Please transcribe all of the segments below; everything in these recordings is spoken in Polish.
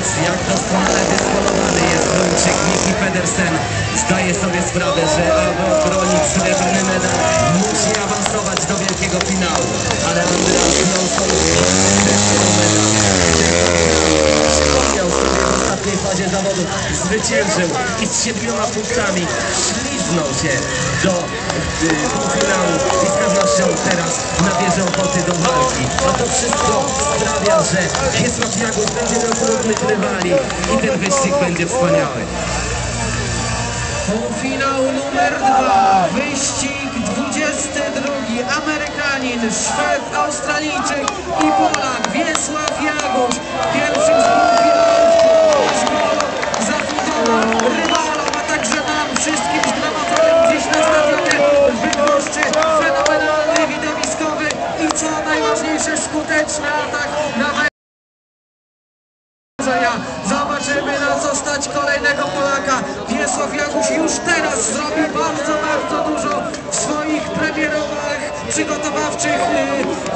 Patrz jak doskonale dysponowany jest Duńczyk Miki Pedersen. Zdaje sobie sprawę, że aby obronić srebrny medal musi awansować do wielkiego finału. Ale Andreas Lawson też się o medal. Przypomniał sobie w ostatniej fazie zawodu, zwyciężył i z siedmioma punktami śliznął się do y, półfinału i z pewnością teraz nabierze ochoty do walki. A to wszystko sprawia, że Wiesław Jagus będzie miał trudnych rywali i ten wyścig będzie wspaniały. Półfinał numer dwa, wyścig 22. Amerykanin, Szwed, Australijczyk i Polak najważniejsze skuteczny atak na. Zobaczymy na co stać kolejnego Polaka. Wiesław Jakuś już teraz zrobi bardzo, bardzo dużo w swoich premierowych, przygotowawczych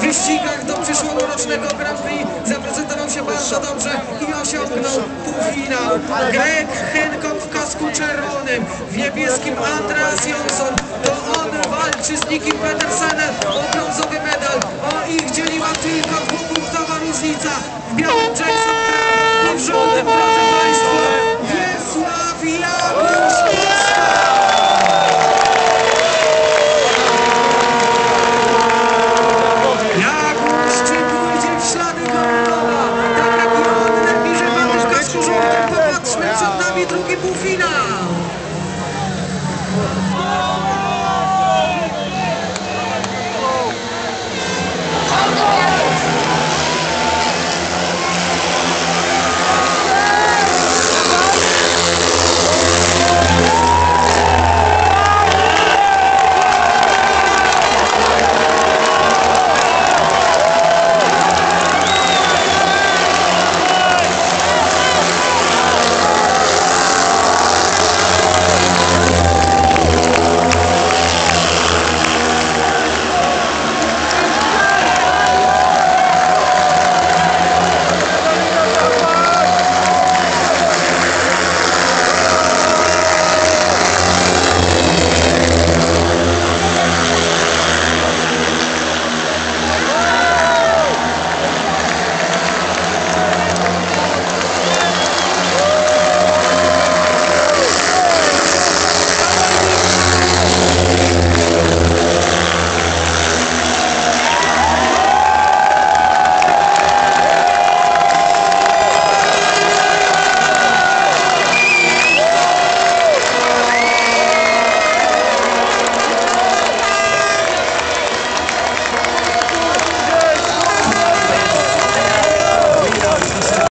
y, wyścigach do przyszłorocznego Grand Prix. Zaprezentował się bardzo dobrze i osiągnął półfinał. Greg Hancock w kasku czerwonym, w niebieskim Andreas Jonsson. To on walczy z Nikim rocznica w białym Jackson do przodu, proszę Państwa, Wiesław Jakusz. Tak tak Popatrzmy, przed nami drugi półfinał!